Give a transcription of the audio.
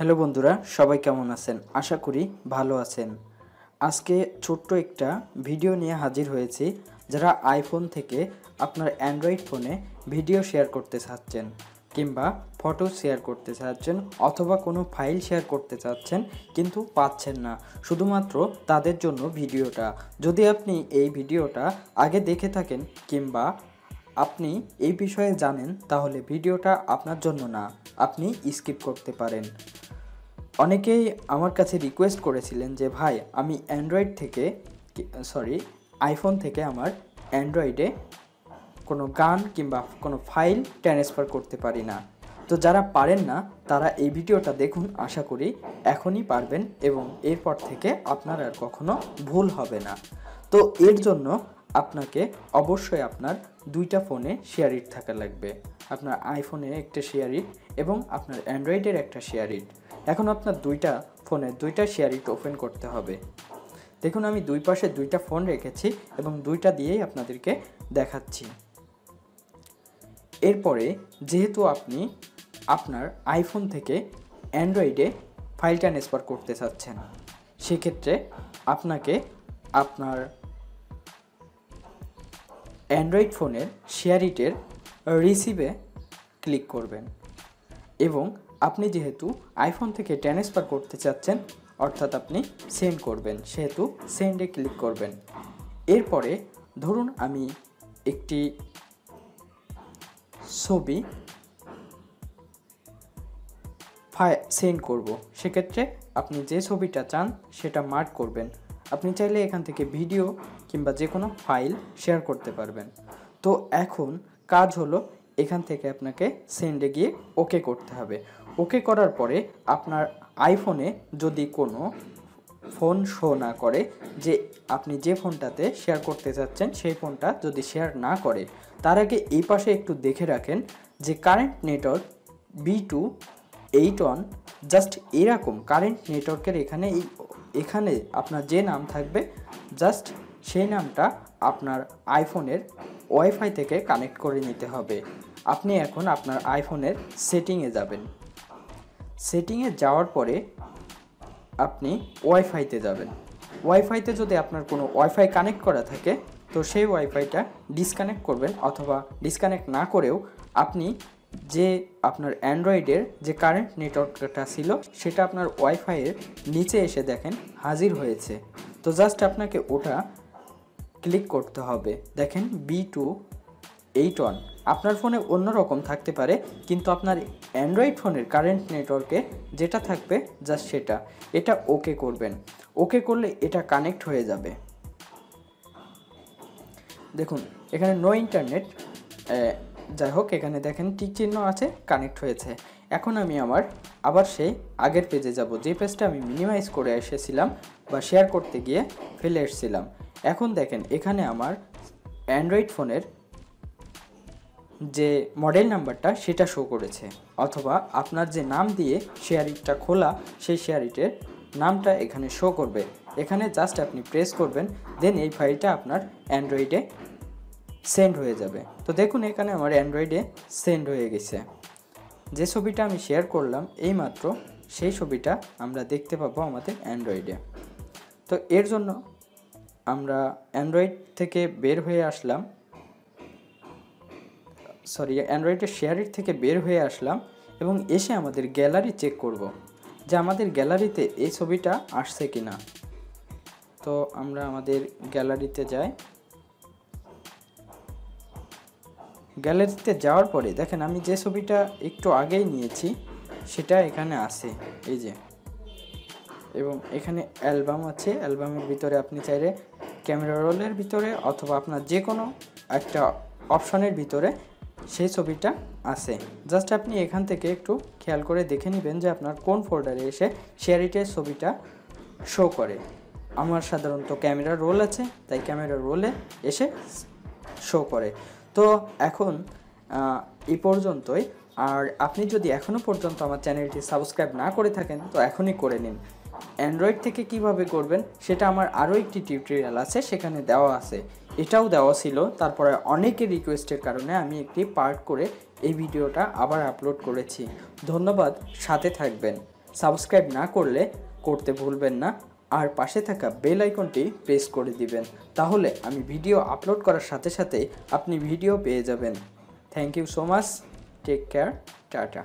Hello বন্ধুরা, সবাই কেমন আছেন? আশা করি ভালো আছেন। আজকে ছোট্ট একটা ভিডিও নিয়ে হাজির হয়েছি যারা আইফোন থেকে আপনার অ্যান্ড্রয়েড ফোনে ভিডিও শেয়ার করতে চাচ্ছেন কিংবা ফটো শেয়ার করতে চাচ্ছেন অথবা কোনো ফাইল শেয়ার করতে চাচ্ছেন কিন্তু পাচ্ছেন না। শুধুমাত্র তাদের জন্য ভিডিওটা যদি আপনি এই ভিডিওটা আগে দেখে থাকেন কিংবা আপনি এই বিষয়ে জানেন, তাহলে ভিডিওটা আপনার জন্য না, আপনি স্কিপ করতে পারেন। অনেকেই আমার কাছে রিকোয়েস্ট করেছিলেন যে, ভাই, আমি অ্যান্ড্রয়েড থেকে সরি আইফোন থেকে আমার অ্যান্ড্রয়েডে কোনো গান কিংবা কোনো ফাইল ট্রান্সফার করতে পারি না। তো যারা পারেন না, তারা এই ভিডিওটা দেখুন, আশা করি এখনই পারবেন এবং এরপর থেকে আপনার আর কখনো ভুল হবে না। তো এর জন্য আপনাকে অবশ্যই আপনার দুইটা ফোনে শেয়ার শেয়ারিট থাকা লাগবে। আপনার আইফোনে একটা শেয়ারিট এবং আপনার অ্যান্ড্রয়েডের একটা শেয়ার শেয়ারিট এখন আপনার দুইটা ফোনে দুইটা শেয়ারিট ওপেন করতে হবে। দেখুন, আমি দুই পাশে দুইটা ফোন রেখেছি এবং দুইটা দিয়েই আপনাদেরকে দেখাচ্ছি। এরপরে যেহেতু আপনি আপনার আইফোন থেকে অ্যান্ড্রয়েডে ফাইল ট্রান্সফার করতে চাচ্ছেন, সেক্ষেত্রে আপনাকে আপনার অ্যান্ড্রয়েড ফোনের শেয়ারিটের রিসিভে ক্লিক করবেন। এবং আপনি যেহেতু আইফোন থেকে ট্রান্সফার করতে চাচ্ছেন, অর্থাৎ আপনি সেন্ড করবেন, সেহেতু সেন্ডে ক্লিক করবেন। এরপরে ধরুন আমি একটি ছবি ফাই, সেন্ড করব। সেক্ষেত্রে আপনি যে ছবিটা চান, সেটা মার্ক করবেন। আপনি চাইলে এখান থেকে ভিডিও কিংবা যে কোনো ফাইল শেয়ার করতে পারবেন। তো এখন কাজ হলো এখান থেকে আপনাকে সেন্ডে গিয়ে ওকে করতে হবে। ওকে করার পরে আপনার আইফোনে যদি কোনো ফোন শো না করে, যে আপনি যে ফোনটাতে শেয়ার করতে চাচ্ছেন সেই ফোনটা যদি শেয়ার না করে, তার আগে এই পাশে একটু দেখে রাখেন যে current network B two eight one just এরকম কারেন্ট নেটওয়ার্কের এখানে এই এখানে আপনার যে নাম থাকবে জাস্ট সেই নামটা আপনার আইফোনের ওয়াইফাই থেকে কানেক্ট করে নিতে হবে। আপনি এখন আপনার আইফোনের সেটিংয়ে যাবেন। সেটিংয়ে যাওয়ার পরে আপনি ওয়াইফাইতে যাবেন। ওয়াইফাইতে যদি আপনার কোনো ওয়াইফাই কানেক্ট করা থাকে, তো সেই ওয়াইফাইটা ডিসকানেক্ট করবেন অথবা ডিসকানেক্ট না করেও আপনি যে আপনার অ্যান্ড্রয়েডের যে কারেন্ট নেটওয়ার্কটা ছিল, সেটা আপনার ওয়াইফাইয়ের নিচে এসে দেখেন হাজির হয়েছে। তো জাস্ট আপনাকে ওটা ক্লিক করতে হবে। দেখেন বি টু এইট ওয়ান আপনার ফোনে অন্যরকম থাকতে পারে, কিন্তু আপনার অ্যান্ড্রয়েড ফোনের কারেন্ট নেটওয়ার্কে যেটা থাকবে জাস্ট সেটা। এটা ওকে করবেন। ওকে করলে এটা কানেক্ট হয়ে যাবে। দেখুন, এখানে নো ইন্টারনেট যাই হোক, এখানে দেখেন টিক চিহ্ন আছে কানেক্ট হয়েছে। এখন আমি আমার, আবার সেই আগের পেজে যাব। যে পেজটা আমি মিনিমাইজ করে এসেছিলাম বা শেয়ার করতে গিয়ে ফেলে এসেছিলাম। এখন দেখেন, এখানে আমার অ্যান্ড্রয়েড ফোনের যে মডেল নাম্বারটা সেটা শো করেছে। অথবা আপনার যে নাম দিয়ে শেয়ারিটটা খোলা, সেই শেয়ারিটের নামটা এখানে শো করবে। এখানে জাস্ট আপনি প্রেস করবেন দেন এই ফাইলটা আপনার অ্যান্ড্রয়েডে সেন্ড হয়ে যাবে। তো দেখুন এখানে আমার অ্যান্ড্রয়েডে সেন্ড হয়ে গেছে। যে ছবিটা আমি শেয়ার করলাম, এইমাত্র সেই ছবিটা আমরা দেখতে পাবো আমাদের অ্যান্ড্রয়েডে। তো এর জন্য আমরা অ্যান্ড্রয়েড থেকে বের হয়ে আসলাম। সরি, অ্যান্ড্রয়েডের শেয়ারের থেকে বের হয়ে আসলাম এবং এসে আমাদের গ্যালারি চেক করব যে আমাদের গ্যালারিতে এই ছবিটা আসছে কি না তো আমরা আমাদের গ্যালারিতে যাই। গ্যালারিতে যাওয়ার পরে, দেখেন আমি যে ছবিটা একটু আগেই নিয়েছি, সেটা এখানে আছে, এই যে। এবং এখানে অ্যালবাম আছে, অ্যালবামের ভিতরে আপনি চাইলে ক্যামেরা রোলের ভিতরে অথবা আপনার যে কোনো একটা অপশনের ভিতরে সেই ছবিটা আছে। জাস্ট আপনি এখান থেকে একটু খেয়াল করে দেখে নেবেন যে আপনার কোন ফোল্ডারে এসে শেয়ারিটের ছবিটা শো করে। আমার সাধারণত ক্যামেরা রোল আছে, তাই ক্যামেরা রোলে এসে শো করে। তো এখন এই পর্যন্তই। আর আপনি যদি এখনও পর্যন্ত আমার চ্যানেলটি সাবস্ক্রাইব না করে থাকেন, তো এখনই করে নিন। অ্যান্ড্রয়েড থেকে কীভাবে করবেন, সেটা আমার আরও একটি টিউটোরিয়াল আছে, সেখানে দেওয়া আছে। এটাও দেওয়া ছিল। তারপরে অনেকের রিকোয়েস্টের কারণে আমি একটি পার্ট করে এই ভিডিওটা আবার আপলোড করেছি। ধন্যবাদ, সাথে থাকবেন। সাবস্ক্রাইব না করলে করতে ভুলবেন না। আর পাশে থাকা বেল আইকনটি প্রেস করে দিবেন। তাহলে আমি ভিডিও আপলোড করার সাথে সাথে আপনি ভিডিও পেয়ে যাবেন। Thank you so much. Take care. Tata.